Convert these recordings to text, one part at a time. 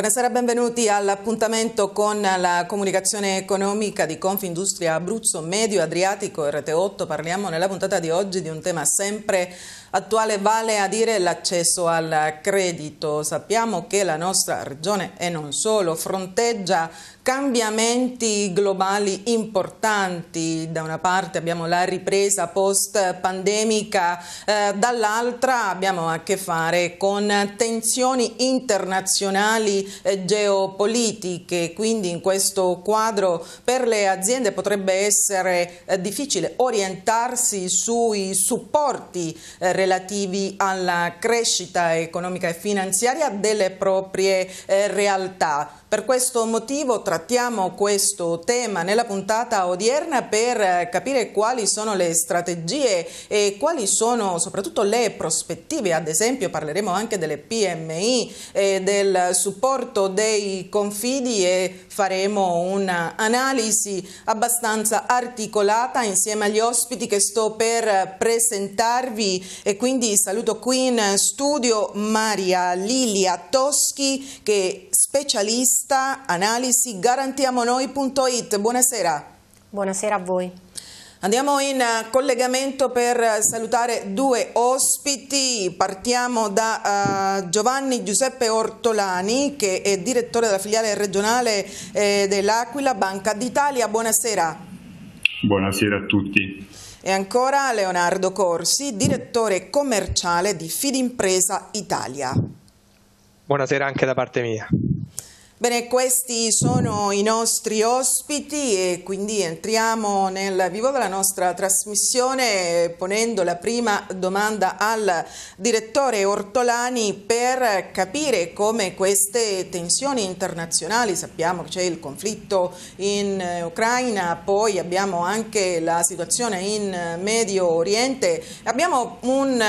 Buonasera, benvenuti all'appuntamento con la comunicazione economica di Confindustria Abruzzo Medio Adriatico RT8. Parliamo nella puntata di oggi di un tema sempre attuale, vale a dire l'accesso al credito. Sappiamo che la nostra regione e non solo fronteggia cambiamenti globali importanti. Da una parte abbiamo la ripresa post-pandemica, eh, dall'altra abbiamo a che fare con tensioni internazionali eh, geopolitiche. Quindi in questo quadro per le aziende potrebbe essere eh, difficile orientarsi sui supporti eh, relativi alla crescita economica e finanziaria delle proprie eh, realtà. Per questo motivo trattiamo questo tema nella puntata odierna per capire quali sono le strategie e quali sono soprattutto le prospettive. Ad esempio parleremo anche delle PMI e del supporto dei confidi e faremo un'analisi abbastanza articolata insieme agli ospiti che sto per presentarvi e quindi saluto qui in studio Maria Lilia Toschi che è specialista questa analisi garantiamonoi.it. Buonasera. Buonasera a voi. Andiamo in collegamento per salutare due ospiti. Partiamo da uh, Giovanni Giuseppe Ortolani, che è direttore della filiale regionale eh, dell'Aquila, Banca d'Italia. Buonasera. Buonasera a tutti. E ancora Leonardo Corsi, direttore commerciale di Fidimpresa Italia. Buonasera anche da parte mia. Bene, questi sono i nostri ospiti e quindi entriamo nel vivo della nostra trasmissione ponendo la prima domanda al direttore Ortolani per capire come queste tensioni internazionali, sappiamo che c'è il conflitto in Ucraina, poi abbiamo anche la situazione in Medio Oriente, abbiamo un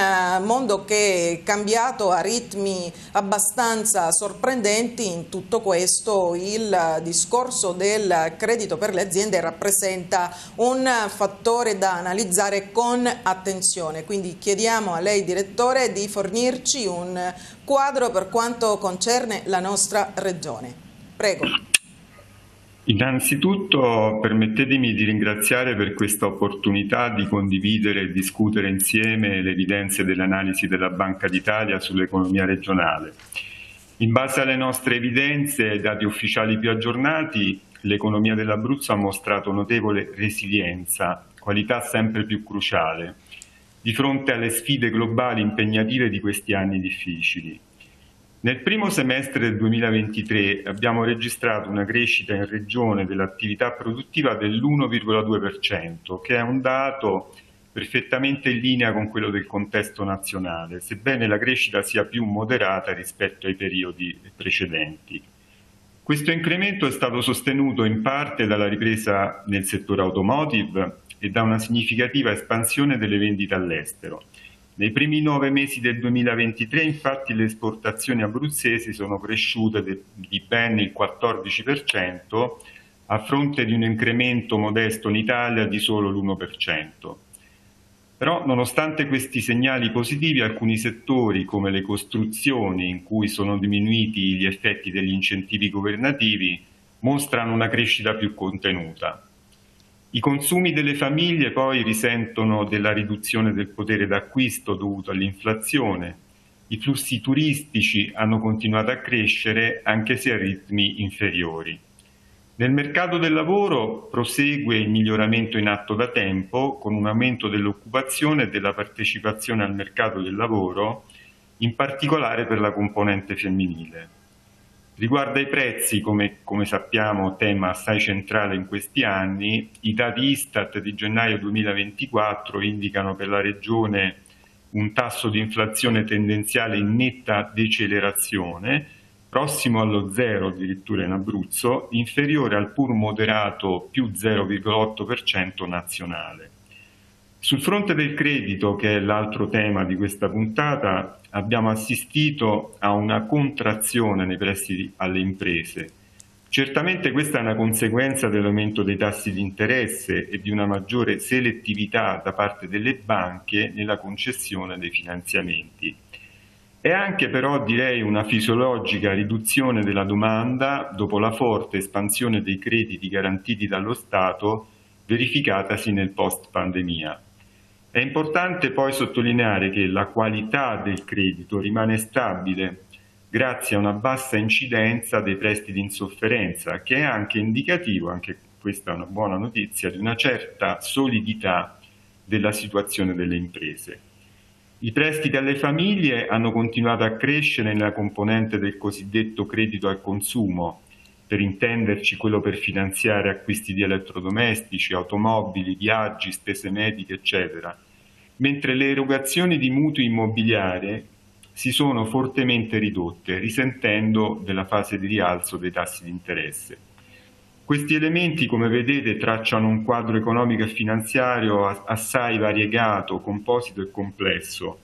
mondo che è cambiato a ritmi abbastanza sorprendenti in tutto questo questo il discorso del credito per le aziende rappresenta un fattore da analizzare con attenzione. Quindi chiediamo a lei, direttore, di fornirci un quadro per quanto concerne la nostra regione. Prego. Innanzitutto permettetemi di ringraziare per questa opportunità di condividere e discutere insieme le evidenze dell'analisi della Banca d'Italia sull'economia regionale. In base alle nostre evidenze e dati ufficiali più aggiornati, l'economia dell'Abruzzo ha mostrato notevole resilienza, qualità sempre più cruciale, di fronte alle sfide globali impegnative di questi anni difficili. Nel primo semestre del 2023 abbiamo registrato una crescita in regione dell'attività produttiva dell'1,2%, che è un dato perfettamente in linea con quello del contesto nazionale, sebbene la crescita sia più moderata rispetto ai periodi precedenti. Questo incremento è stato sostenuto in parte dalla ripresa nel settore automotive e da una significativa espansione delle vendite all'estero. Nei primi nove mesi del 2023 infatti le esportazioni abruzzesi sono cresciute di ben il 14% a fronte di un incremento modesto in Italia di solo l'1%. Però nonostante questi segnali positivi alcuni settori come le costruzioni in cui sono diminuiti gli effetti degli incentivi governativi mostrano una crescita più contenuta. I consumi delle famiglie poi risentono della riduzione del potere d'acquisto dovuto all'inflazione, i flussi turistici hanno continuato a crescere anche se a ritmi inferiori. Nel mercato del lavoro prosegue il miglioramento in atto da tempo con un aumento dell'occupazione e della partecipazione al mercato del lavoro, in particolare per la componente femminile. Riguardo ai prezzi, come, come, sappiamo tema assai centrale in questi anni, i dati Istat di gennaio 2024 indicano per la Regione un tasso di inflazione tendenziale in netta decelerazione, prossimo allo zero addirittura in Abruzzo, inferiore al pur moderato più 0,8% nazionale. Sul fronte del credito, che è l'altro tema di questa puntata, abbiamo assistito a una contrazione nei prestiti alle imprese. Certamente questa è una conseguenza dell'aumento dei tassi di interesse e di una maggiore selettività da parte delle banche nella concessione dei finanziamenti. È anche però direi una fisiologica riduzione della domanda dopo la forte espansione dei crediti garantiti dallo Stato verificatasi nel post pandemia. È importante poi sottolineare che la qualità del credito rimane stabile grazie a una bassa incidenza dei prestiti in sofferenza, che è anche indicativo, anche questa è una buona notizia, di una certa solidità della situazione delle imprese. I prestiti alle famiglie hanno continuato a crescere nella componente del cosiddetto credito al consumo, per intenderci quello per finanziare acquisti di elettrodomestici, automobili, viaggi, spese mediche, eccetera, mentre le erogazioni di mutui immobiliari si sono fortemente ridotte, risentendo della fase di rialzo dei tassi di interesse. Questi elementi, come vedete, tracciano un quadro economico e finanziario assai variegato, composito e complesso.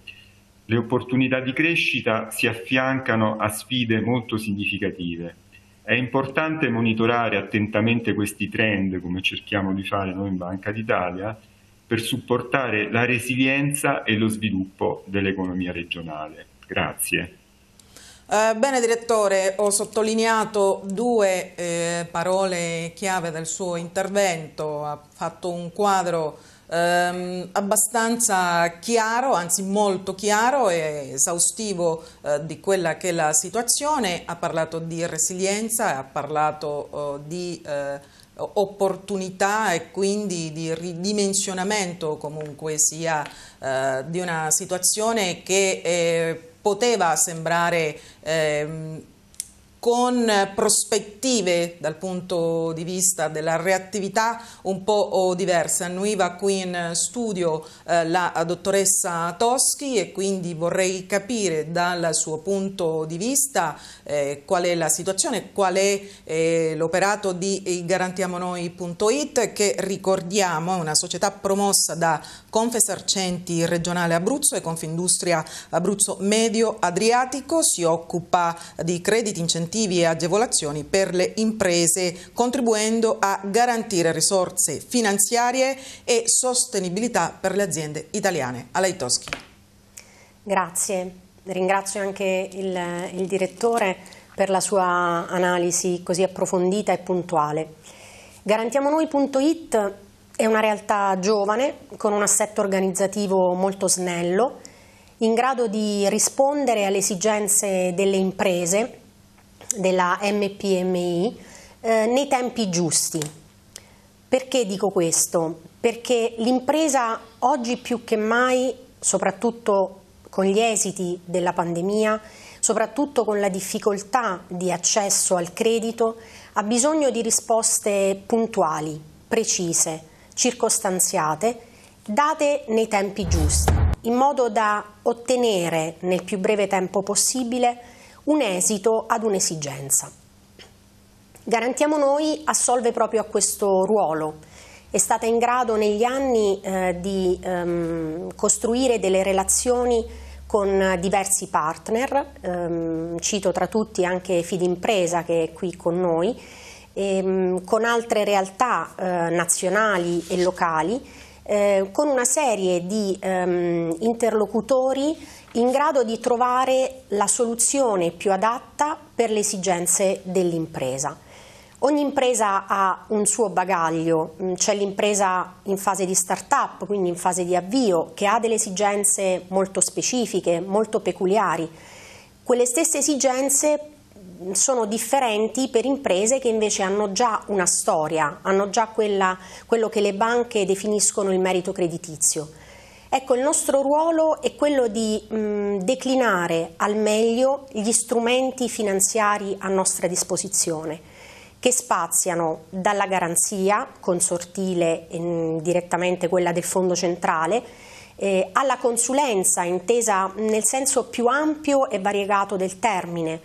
Le opportunità di crescita si affiancano a sfide molto significative. È importante monitorare attentamente questi trend, come cerchiamo di fare noi in Banca d'Italia, per supportare la resilienza e lo sviluppo dell'economia regionale. Grazie. Eh, bene direttore, ho sottolineato due eh, parole chiave del suo intervento, ha fatto un quadro ehm, abbastanza chiaro, anzi molto chiaro e esaustivo eh, di quella che è la situazione, ha parlato di resilienza, ha parlato oh, di eh, opportunità e quindi di ridimensionamento comunque sia eh, di una situazione che eh, poteva sembrare eh, con prospettive dal punto di vista della reattività un po' diverse. Annuiva qui in studio eh, la dottoressa Toschi e quindi vorrei capire dal suo punto di vista eh, qual è la situazione, qual è eh, l'operato di garantiamonoi.it che ricordiamo è una società promossa da Confesercenti Regionale Abruzzo e Confindustria Abruzzo Medio Adriatico, si occupa di crediti incentivi incentivi e agevolazioni per le imprese, contribuendo a garantire risorse finanziarie e sostenibilità per le aziende italiane. A lei Toschi. Grazie, ringrazio anche il, il direttore per la sua analisi così approfondita e puntuale. Garantiamonoi.it è una realtà giovane con un assetto organizzativo molto snello, in grado di rispondere alle esigenze delle imprese della MPMI eh, nei tempi giusti. Perché dico questo? Perché l'impresa oggi più che mai, soprattutto con gli esiti della pandemia, soprattutto con la difficoltà di accesso al credito, ha bisogno di risposte puntuali, precise, circostanziate, date nei tempi giusti, in modo da ottenere nel più breve tempo possibile un esito ad un'esigenza. Garantiamo noi assolve proprio a questo ruolo. È stata in grado negli anni eh, di ehm, costruire delle relazioni con diversi partner, ehm, cito tra tutti anche Fidimpresa che è qui con noi, ehm, con altre realtà eh, nazionali e locali, eh, con una serie di ehm, interlocutori in grado di trovare la soluzione più adatta per le esigenze dell'impresa. Ogni impresa ha un suo bagaglio, mm, c'è l'impresa in fase di start-up, quindi in fase di avvio, che ha delle esigenze molto specifiche, molto peculiari. Quelle stesse esigenze sono differenti per imprese che invece hanno già una storia, hanno già quella, quello che le banche definiscono il merito creditizio. Ecco, il nostro ruolo è quello di mh, declinare al meglio gli strumenti finanziari a nostra disposizione, che spaziano dalla garanzia consortile, mh, direttamente quella del Fondo Centrale, eh, alla consulenza intesa nel senso più ampio e variegato del termine,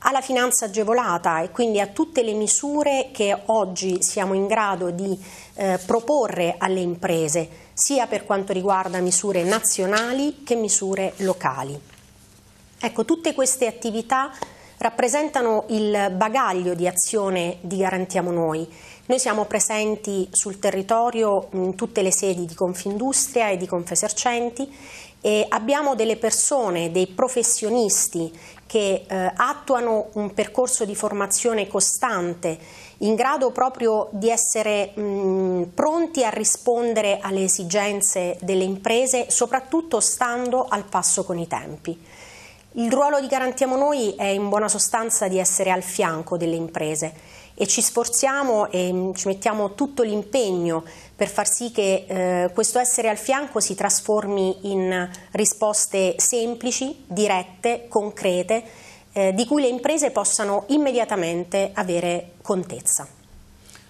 alla finanza agevolata e quindi a tutte le misure che oggi siamo in grado di eh, proporre alle imprese sia per quanto riguarda misure nazionali che misure locali. Ecco, tutte queste attività rappresentano il bagaglio di azione di Garantiamo Noi. Noi siamo presenti sul territorio in tutte le sedi di Confindustria e di Confesercenti E abbiamo delle persone, dei professionisti che eh, attuano un percorso di formazione costante in grado proprio di essere mh, pronti a rispondere alle esigenze delle imprese, soprattutto stando al passo con i tempi. Il ruolo di Garantiamo Noi è in buona sostanza di essere al fianco delle imprese e ci sforziamo e ci mettiamo tutto l'impegno per far sì che eh, questo essere al fianco si trasformi in risposte semplici, dirette, concrete, eh, di cui le imprese possano immediatamente avere contezza.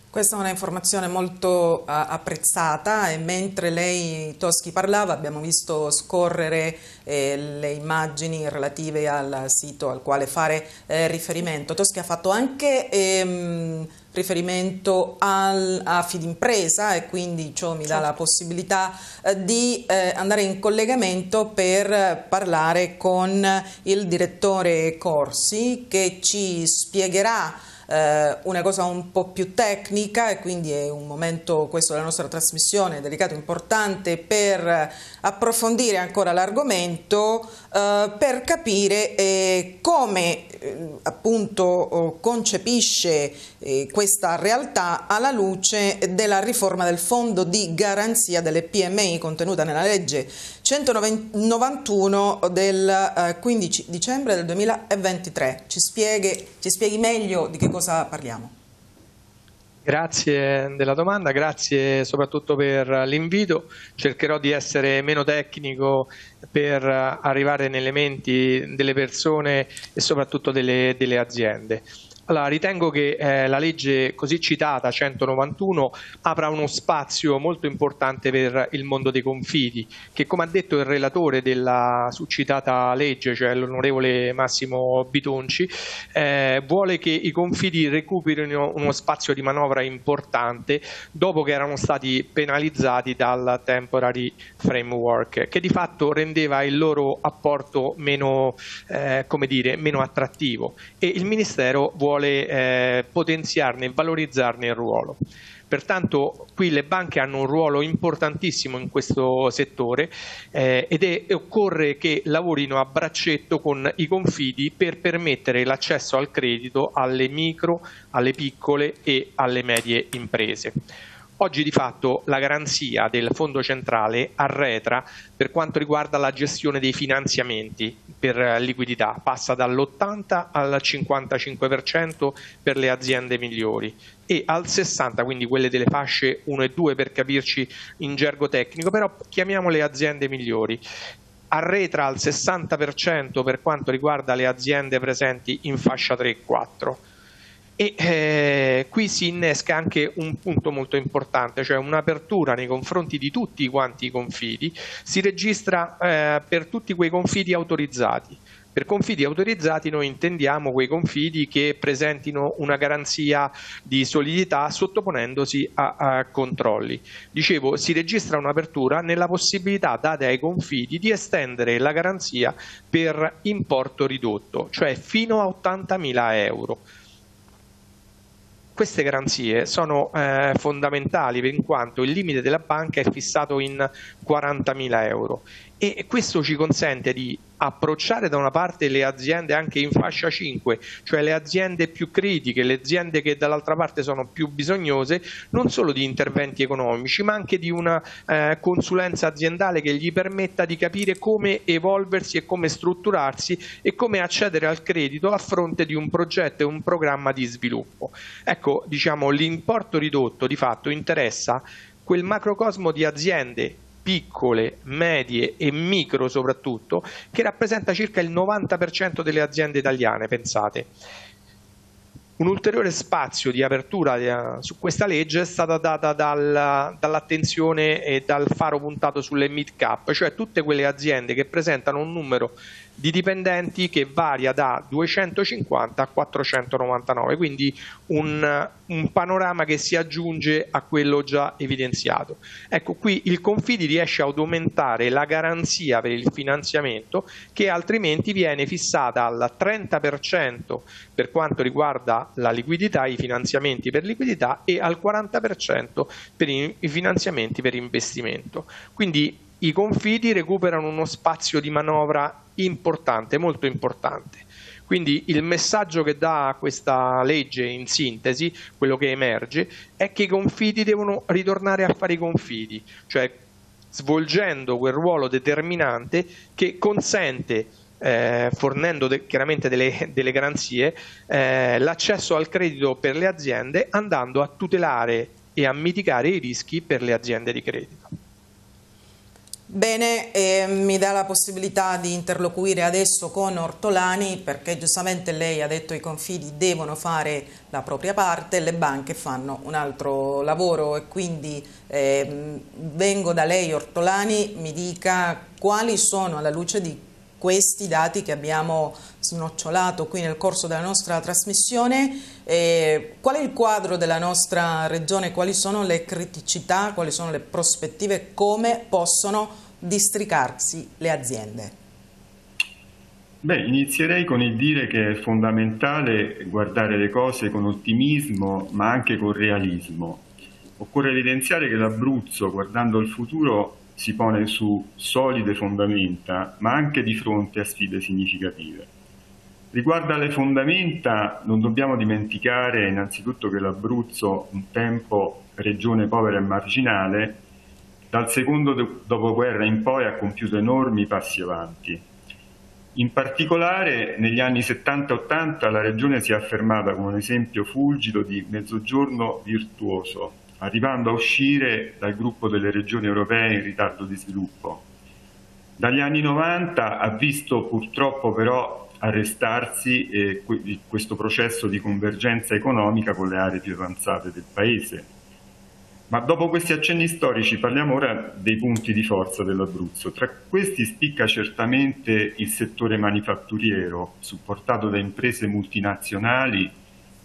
Questa è una informazione molto uh, apprezzata e mentre lei, Toschi, parlava abbiamo visto scorrere eh, le immagini relative al sito al quale fare eh, riferimento. Toschi ha fatto anche ehm, riferimento al, a Fidimpresa e quindi ciò mi dà la certo. possibilità eh, di eh, andare in collegamento per parlare con il direttore Corsi che ci spiegherà eh, una cosa un po' più tecnica e quindi è un momento questo della nostra trasmissione delicato e importante per approfondire ancora l'argomento eh, per capire eh, come eh, appunto oh, concepisce eh, questa realtà alla luce della riforma del fondo di garanzia delle PMI contenuta nella legge 191 del 15 eh, dicembre del 2023. Ci spieghi, ci spieghi meglio di che cosa parliamo. Grazie della domanda, grazie soprattutto per l'invito. Cercherò di essere meno tecnico per arrivare nelle menti delle persone e soprattutto delle, delle aziende. Allora, ritengo che eh, la legge così citata 191 apra uno spazio molto importante per il mondo dei confidi, che come ha detto il relatore della succitata legge, cioè l'onorevole Massimo Bitonci, eh, vuole che i confidi recuperino uno spazio di manovra importante dopo che erano stati penalizzati dal temporary framework, che di fatto rendeva il loro apporto meno, eh, dire, meno attrattivo. E il Ministero vuole vuole eh, potenziarne e valorizzarne il ruolo. Pertanto qui le banche hanno un ruolo importantissimo in questo settore eh, ed è, occorre che lavorino a braccetto con i confidi per permettere l'accesso al credito alle micro, alle piccole e alle medie imprese. Oggi di fatto la garanzia del Fondo centrale arretra per quanto riguarda la gestione dei finanziamenti per liquidità, passa dall'80 al 55% per le aziende migliori e al 60%, quindi quelle delle fasce 1 e 2 per capirci in gergo tecnico, però chiamiamole aziende migliori. Arretra al 60% per quanto riguarda le aziende presenti in fascia 3 e 4 e eh, qui si innesca anche un punto molto importante, cioè un'apertura nei confronti di tutti quanti i confidi, si registra eh, per tutti quei confidi autorizzati. Per confidi autorizzati noi intendiamo quei confidi che presentino una garanzia di solidità sottoponendosi a, a controlli. Dicevo, si registra un'apertura nella possibilità data ai confidi di estendere la garanzia per importo ridotto, cioè fino a 80.000 euro queste garanzie sono eh, fondamentali in quanto il limite della banca è fissato in 40.000 euro. E questo ci consente di approcciare da una parte le aziende anche in fascia 5, cioè le aziende più critiche, le aziende che dall'altra parte sono più bisognose, non solo di interventi economici, ma anche di una eh, consulenza aziendale che gli permetta di capire come evolversi e come strutturarsi e come accedere al credito a fronte di un progetto e un programma di sviluppo. Ecco, diciamo, l'importo ridotto di fatto interessa quel macrocosmo di aziende piccole, medie e micro soprattutto, che rappresenta circa il 90% delle aziende italiane, pensate. Un ulteriore spazio di apertura eh, su questa legge è stata data dal, dall'attenzione e dal faro puntato sulle mid cap, cioè tutte quelle aziende che presentano un numero di dipendenti che varia da 250 a 499, quindi un, un, panorama che si aggiunge a quello già evidenziato. Ecco, qui il Confidi riesce ad aumentare la garanzia per il finanziamento che altrimenti viene fissata al 30% per quanto riguarda la liquidità, i finanziamenti per liquidità e al 40% per i finanziamenti per investimento. Quindi i confidi recuperano uno spazio di manovra importante, molto importante. Quindi il messaggio che dà questa legge in sintesi, quello che emerge, è che i confidi devono ritornare a fare i confidi, cioè svolgendo quel ruolo determinante che consente eh, fornendo de- chiaramente delle, delle garanzie, eh, l'accesso al credito per le aziende andando a tutelare e a mitigare i rischi per le aziende di credito. Bene, eh, mi dà la possibilità di interloquire adesso con Ortolani perché giustamente lei ha detto che i confidi devono fare la propria parte, le banche fanno un altro lavoro e quindi eh, vengo da lei Ortolani, mi dica quali sono alla luce di questi dati che abbiamo snocciolato qui nel corso della nostra trasmissione. Eh, qual è il quadro della nostra regione? Quali sono le criticità? Quali sono le prospettive? Come possono districarsi le aziende? Beh, inizierei con il dire che è fondamentale guardare le cose con ottimismo ma anche con realismo. Occorre evidenziare che l'Abruzzo, guardando il futuro, si pone su solide fondamenta, ma anche di fronte a sfide significative. Riguardo alle fondamenta, non dobbiamo dimenticare innanzitutto che l'Abruzzo, un tempo regione povera e marginale, dal secondo dopoguerra in poi ha compiuto enormi passi avanti. In particolare negli anni 70-80 la regione si è affermata come un esempio fulgido di mezzogiorno virtuoso, arrivando a uscire dal gruppo delle regioni europee in ritardo di sviluppo. Dagli anni 90 ha visto purtroppo però arrestarsi eh, questo processo di convergenza economica con le aree più avanzate del Paese. Ma dopo questi accenni storici parliamo ora dei punti di forza dell'Abruzzo. Tra questi spicca certamente il settore manifatturiero, supportato da imprese multinazionali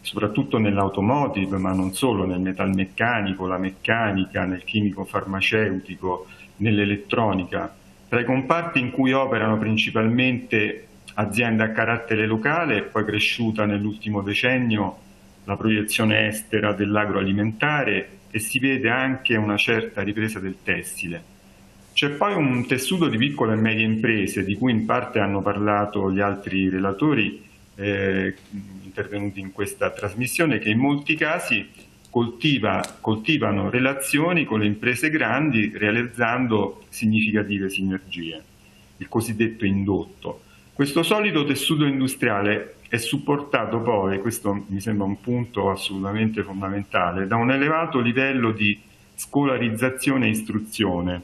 soprattutto nell'automotive, ma non solo, nel metalmeccanico, la meccanica, nel chimico farmaceutico, nell'elettronica. Tra i comparti in cui operano principalmente aziende a carattere locale è poi cresciuta nell'ultimo decennio la proiezione estera dell'agroalimentare e si vede anche una certa ripresa del tessile. C'è poi un tessuto di piccole e medie imprese di cui in parte hanno parlato gli altri relatori eh, intervenuti in questa trasmissione che in molti casi coltiva, coltivano relazioni con le imprese grandi realizzando significative sinergie, il cosiddetto indotto. Questo solido tessuto industriale è supportato poi, questo mi sembra un punto assolutamente fondamentale, da un elevato livello di scolarizzazione e istruzione,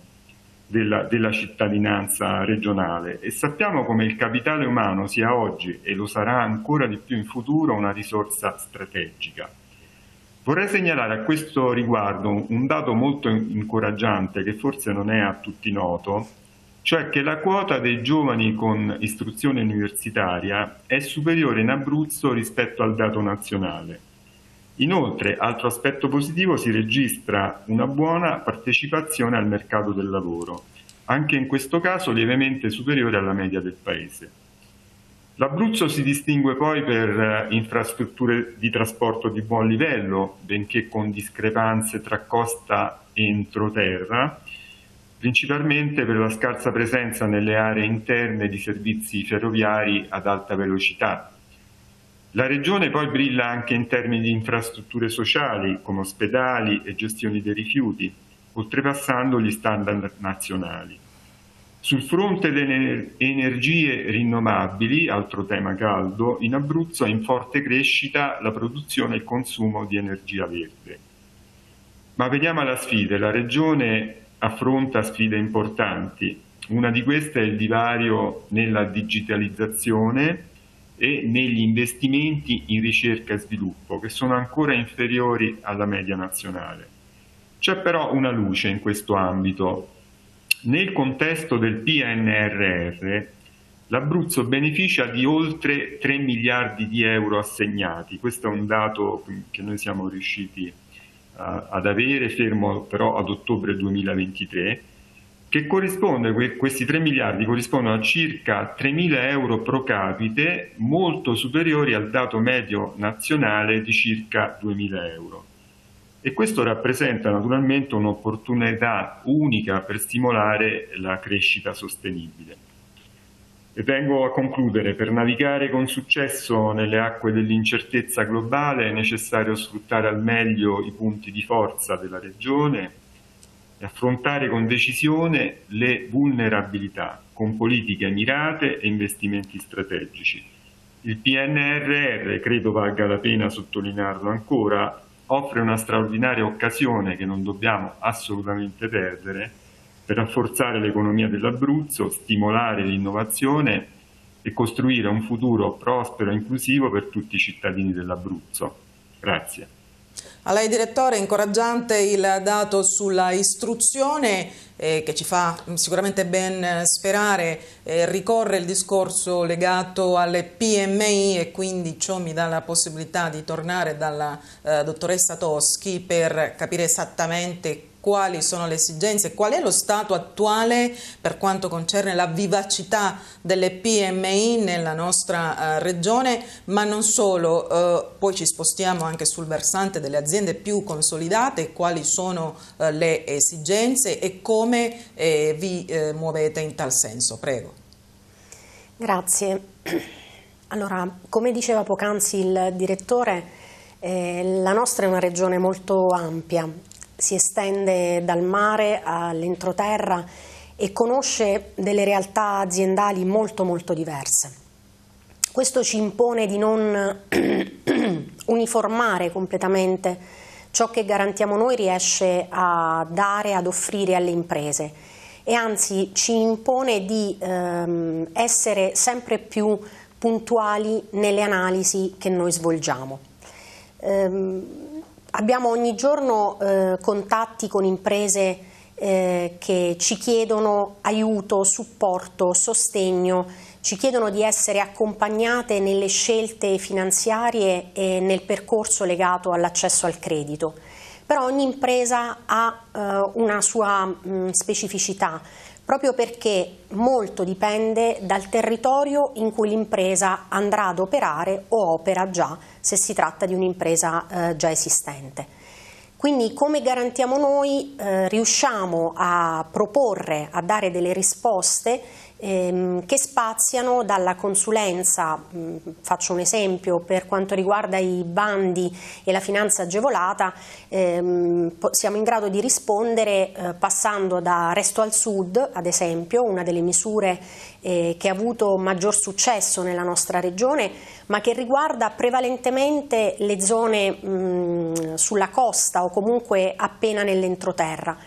della, della, cittadinanza regionale e sappiamo come il capitale umano sia oggi e lo sarà ancora di più in futuro una risorsa strategica. Vorrei segnalare a questo riguardo un dato molto incoraggiante che forse non è a tutti noto, cioè che la quota dei giovani con istruzione universitaria è superiore in Abruzzo rispetto al dato nazionale. Inoltre, altro aspetto positivo, si registra una buona partecipazione al mercato del lavoro, anche in questo caso lievemente superiore alla media del Paese. L'Abruzzo si distingue poi per eh, infrastrutture di trasporto di buon livello, benché con discrepanze tra costa e entroterra, principalmente per la scarsa presenza nelle aree interne di servizi ferroviari ad alta velocità, la Regione poi brilla anche in termini di infrastrutture sociali come ospedali e gestioni dei rifiuti, oltrepassando gli standard nazionali. Sul fronte delle energie rinnovabili, altro tema caldo, in Abruzzo è in forte crescita la produzione e il consumo di energia verde. Ma veniamo alla sfida. La Regione affronta sfide importanti. Una di queste è il divario nella digitalizzazione e negli investimenti in ricerca e sviluppo, che sono ancora inferiori alla media nazionale. C'è però una luce in questo ambito. Nel contesto del PNRR, l'Abruzzo beneficia di oltre 3 miliardi di euro assegnati. Questo è un dato che noi siamo riusciti uh, ad avere, fermo però ad ottobre 2023, che corrisponde, questi 3 miliardi corrispondono a circa 3 mila euro pro capite, molto superiori al dato medio nazionale di circa 2 mila euro. e questo rappresenta naturalmente un'opportunità unica per stimolare la crescita sostenibile. E vengo a concludere, per navigare con successo nelle acque dell'incertezza globale è necessario sfruttare al meglio i punti di forza della regione e affrontare con decisione le vulnerabilità con politiche mirate e investimenti strategici. Il PNRR, credo valga la pena sottolinearlo ancora, offre una straordinaria occasione che non dobbiamo assolutamente perdere per rafforzare l'economia dell'Abruzzo, stimolare l'innovazione e costruire un futuro prospero e inclusivo per tutti i cittadini dell'Abruzzo. Grazie. A lei direttore, incoraggiante il dato sulla istruzione eh, che ci fa sicuramente ben sperare, eh, ricorre il discorso legato alle PMI e quindi ciò mi dà la possibilità di tornare dalla eh, dottoressa Toschi per capire esattamente quali sono le esigenze, qual è lo stato attuale per quanto concerne la vivacità delle PMI nella nostra uh, regione, ma non solo, uh, poi ci spostiamo anche sul versante delle aziende più consolidate, quali sono uh, le esigenze e come eh, vi eh, muovete in tal senso. Prego. Grazie. Allora, come diceva poc'anzi il direttore, eh, la nostra è una regione molto ampia, si estende dal mare all'entroterra e conosce delle realtà aziendali molto molto diverse. Questo ci impone di non uniformare completamente ciò che garantiamo noi riesce a dare, ad offrire alle imprese e anzi ci impone di ehm, essere sempre più puntuali nelle analisi che noi svolgiamo. Ehm, Abbiamo ogni giorno eh, contatti con imprese eh, che ci chiedono aiuto, supporto, sostegno, ci chiedono di essere accompagnate nelle scelte finanziarie e nel percorso legato all'accesso al credito. Però ogni impresa ha eh, una sua mh, specificità, proprio perché molto dipende dal territorio in cui l'impresa andrà ad operare o opera già se si tratta di un'impresa eh, già esistente. Quindi come garantiamo noi eh, riusciamo a proporre, a dare delle risposte ehm, che spaziano dalla consulenza, mh, faccio un esempio per quanto riguarda i bandi e la finanza agevolata, ehm, siamo in grado di rispondere eh, passando da Resto al Sud, ad esempio, una delle misure eh, che ha avuto maggior successo nella nostra regione, ma che riguarda prevalentemente le zone mh, sulla costa o comunque appena nell'entroterra.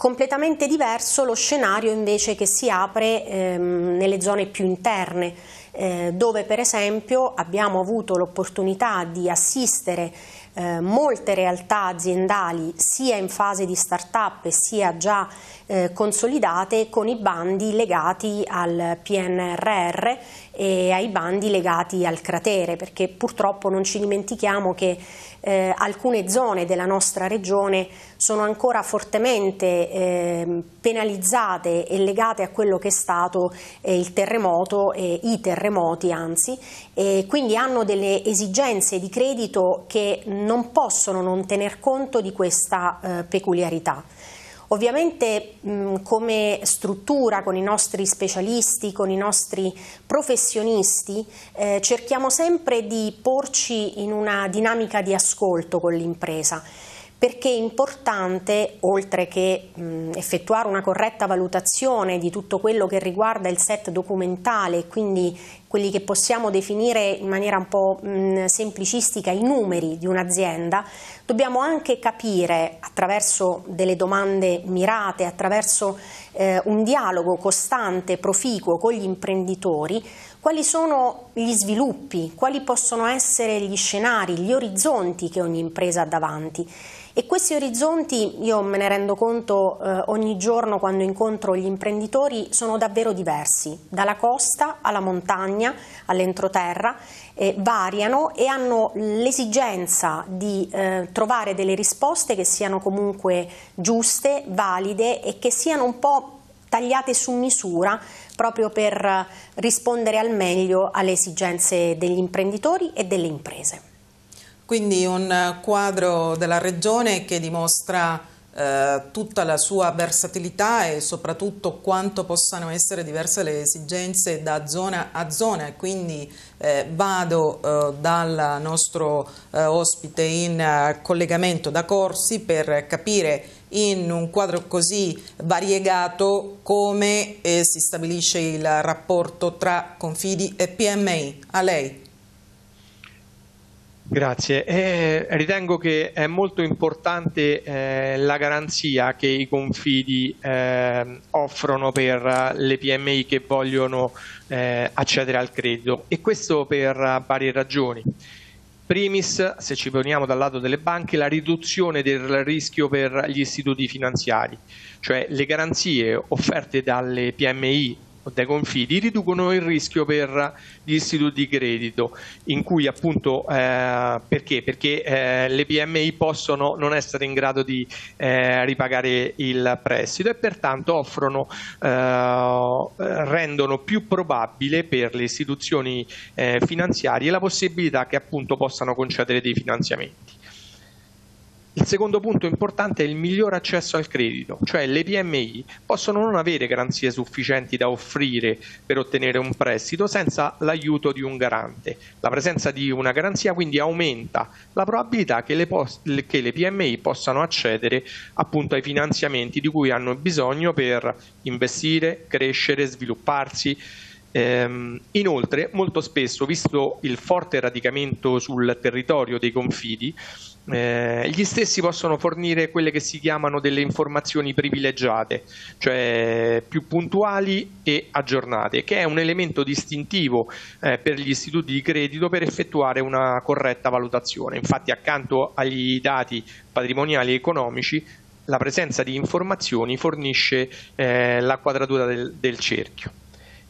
Completamente diverso lo scenario invece che si apre ehm, nelle zone più interne, eh, dove per esempio abbiamo avuto l'opportunità di assistere eh, molte realtà aziendali sia in fase di start-up sia già eh, consolidate con i bandi legati al PNRR e ai bandi legati al cratere, perché purtroppo non ci dimentichiamo che eh, alcune zone della nostra regione sono ancora fortemente eh, penalizzate e legate a quello che è stato eh, il terremoto i terremoti anzi, e quindi hanno delle esigenze di credito che non possono non tener conto di questa eh, peculiarità. Ovviamente mh, come struttura con i nostri specialisti, con i nostri professionisti, eh, cerchiamo sempre di porci in una dinamica di ascolto con l'impresa perché è importante, oltre che mh, effettuare una corretta valutazione di tutto quello che riguarda il set documentale, quindi quelli che possiamo definire in maniera un po' mh, semplicistica i numeri di un'azienda, dobbiamo anche capire attraverso delle domande mirate, attraverso eh, un dialogo costante, proficuo con gli imprenditori, quali sono gli sviluppi, quali possono essere gli scenari, gli orizzonti che ogni impresa ha davanti e questi orizzonti, io me ne rendo conto eh, ogni giorno quando incontro gli imprenditori, sono davvero diversi, dalla costa alla montagna, all'entroterra, eh, variano e hanno l'esigenza di eh, trovare delle risposte che siano comunque giuste, valide e che siano un po' tagliate su misura proprio per rispondere al meglio alle esigenze degli imprenditori e delle imprese. Quindi un quadro della regione che dimostra eh, tutta la sua versatilità e soprattutto quanto possano essere diverse le esigenze da zona a zona. Quindi eh, vado eh, dal nostro eh, ospite in eh, collegamento da Corsi per capire in un quadro così variegato come si stabilisce il rapporto tra confidi e PMI. A lei. Grazie. Eh, ritengo che è molto importante eh, la garanzia che i confidi eh, offrono per le PMI che vogliono eh, accedere al credito e questo per varie ragioni. Primis, se ci poniamo dal lato delle banche, la riduzione del rischio per gli istituti finanziari, cioè le garanzie offerte dalle PMI dai confidi riducono il rischio per gli istituti di credito in cui appunto eh, perché? Perché eh, le PMI possono non essere in grado di eh, ripagare il prestito e pertanto offrono eh, rendono più probabile per le istituzioni eh, finanziarie la possibilità che appunto possano concedere dei finanziamenti. Il secondo punto importante è il miglior accesso al credito, cioè le PMI possono non avere garanzie sufficienti da offrire per ottenere un prestito senza l'aiuto di un garante. La presenza di una garanzia quindi aumenta la probabilità che le, che le PMI possano accedere appunto ai finanziamenti di cui hanno bisogno per investire, crescere, svilupparsi. Ehm, inoltre, molto spesso, visto il forte radicamento sul territorio dei confidi, eh, gli stessi possono fornire quelle che si chiamano delle informazioni privilegiate, cioè più puntuali e aggiornate, che è un elemento distintivo eh, per gli istituti di credito per effettuare una corretta valutazione. Infatti accanto agli dati patrimoniali e economici la presenza di informazioni fornisce eh, la quadratura del, del cerchio.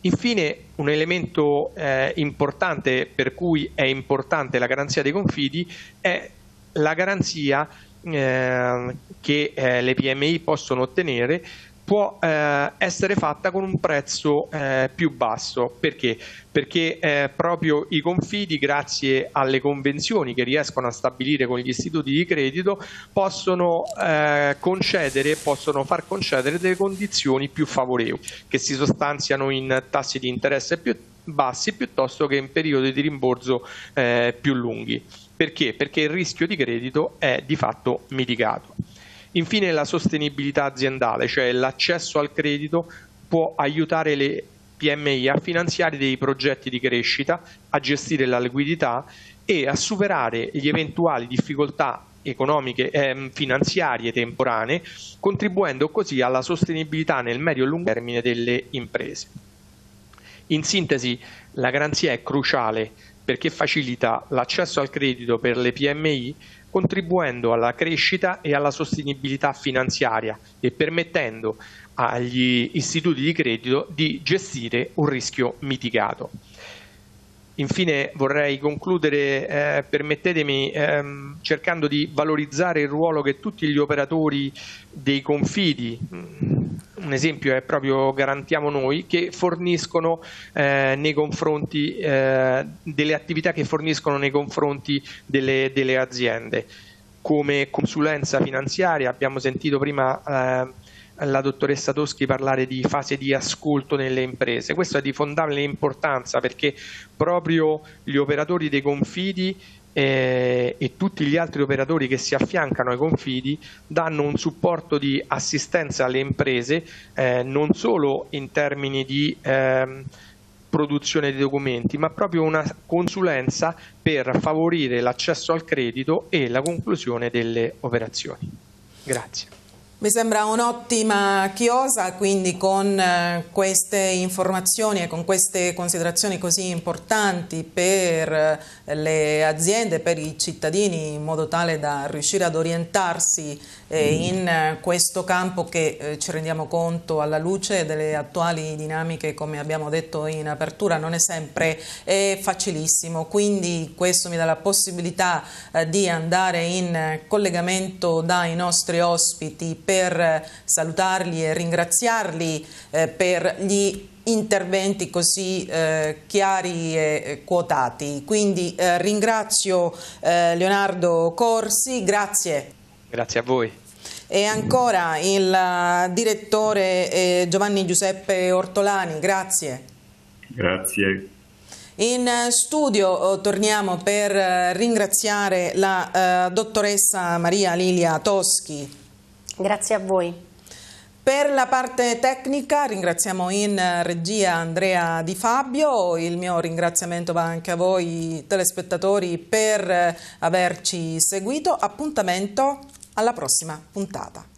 Infine, un elemento eh, importante per cui è importante la garanzia dei confidi è la garanzia eh, che eh, le PMI possono ottenere può eh, essere fatta con un prezzo eh, più basso. Perché? Perché eh, proprio i confidi, grazie alle convenzioni che riescono a stabilire con gli istituti di credito, possono eh, concedere, possono far concedere delle condizioni più favorevoli, che si sostanziano in tassi di interesse più bassi piuttosto che in periodi di rimborso più lunghi. Perché? Perché il rischio di credito è di fatto mitigato. Infine la sostenibilità aziendale, cioè l'accesso al credito può aiutare le PMI a finanziare dei progetti di crescita, a gestire la liquidità e a superare le eventuali difficoltà economiche, eh, finanziarie temporanee, contribuendo così alla sostenibilità nel medio e lungo termine delle imprese. In sintesi, la garanzia è cruciale perché facilita l'accesso al credito per le PMI contribuendo alla crescita e alla sostenibilità finanziaria e permettendo agli istituti di credito di gestire un rischio mitigato. Infine vorrei concludere, eh, permettetemi, ehm, cercando di valorizzare il ruolo che tutti gli operatori dei confidi, un esempio è proprio Garantiamo Noi, che forniscono eh, nei confronti eh, delle attività che forniscono nei confronti delle, delle aziende. Come consulenza finanziaria abbiamo sentito prima eh, la dottoressa Toschi parlare di fase di ascolto nelle imprese. Questo è di fondamentale importanza perché proprio gli operatori dei confidi eh, e tutti gli altri operatori che si affiancano ai confidi danno un supporto di assistenza alle imprese eh, non solo in termini di eh, produzione di documenti, ma proprio una consulenza per favorire l'accesso al credito e la conclusione delle operazioni. Grazie. Mi sembra un'ottima chiosa, quindi con eh, queste informazioni e con queste considerazioni così importanti per eh, le aziende, per i cittadini, in modo tale da riuscire ad orientarsi. In questo campo che ci rendiamo conto alla luce delle attuali dinamiche, come abbiamo detto in apertura, non è sempre facilissimo. Quindi questo mi dà la possibilità di andare in collegamento dai nostri ospiti per salutarli e ringraziarli eh, per gli interventi così eh, chiari e quotati. Quindi eh, ringrazio eh, Leonardo Corsi, grazie. Grazie a voi. E ancora il uh, direttore eh, Giovanni Giuseppe Ortolani, grazie. Grazie. In studio oh, torniamo per ringraziare la uh, dottoressa Maria Lilia Toschi. Grazie a voi. Per la parte tecnica ringraziamo in regia Andrea Di Fabio, il mio ringraziamento va anche a voi telespettatori per averci seguito, appuntamento alla prossima puntata.